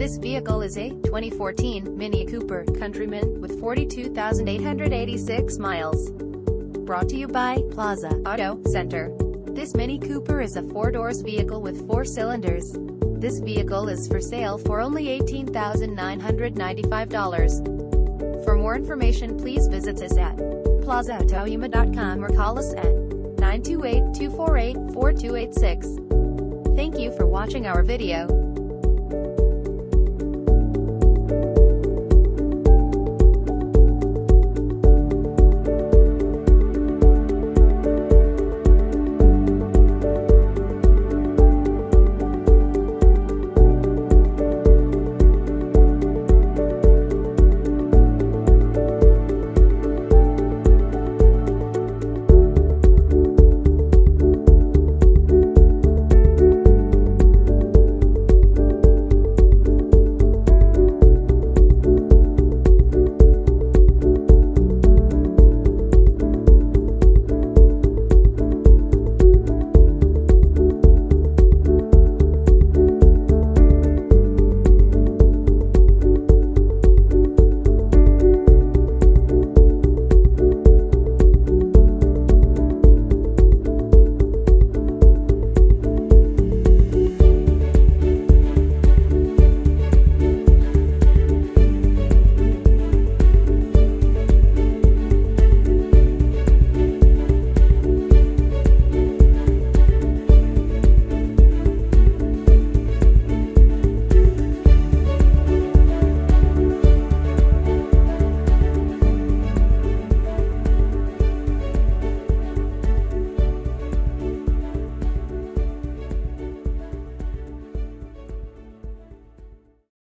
This vehicle is a 2014 Mini Cooper Countryman with 42,886 miles. Brought to you by Plaza Auto Center. This Mini Cooper is a four-doors vehicle with four cylinders. This vehicle is for sale for only $18,995. For more information please visit us at plazaautoyuma.com or call us at 928-248-4286. Thank you for watching our video.